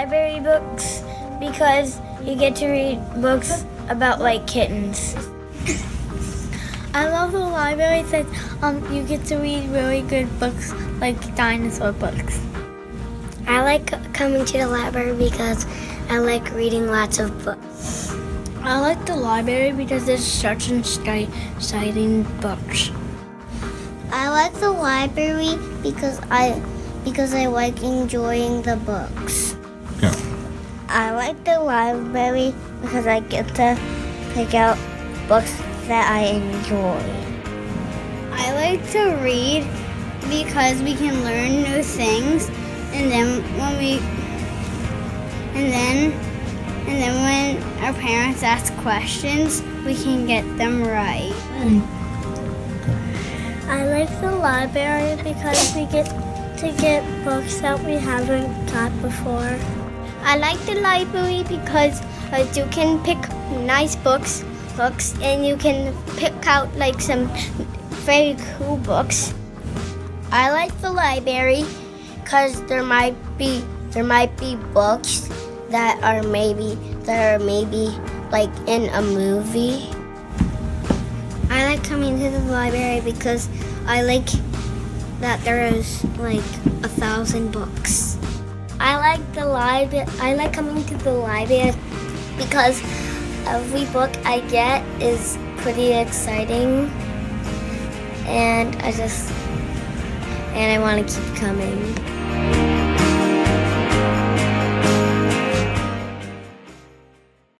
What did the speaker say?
library books because you get to read books about like kittens. I love the library that um you get to read really good books like dinosaur books. I like coming to the library because I like reading lots of books. I like the library because there's such exciting books. I like the library because I because I like enjoying the books. Yeah. I like the library because I get to pick out books that I enjoy. I like to read because we can learn new things and then when we and then and then when our parents ask questions we can get them right. I like the library because we get to get books that we haven't got before. I like the library because uh, you can pick nice books, books, and you can pick out like some very cool books. I like the library because there might be there might be books that are maybe that are maybe like in a movie. I like coming to the library because I like that there is like a thousand books. I like the library. I like coming to the library because every book I get is pretty exciting, and I just and I want to keep coming.